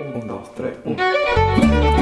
1, 2, 3, 1.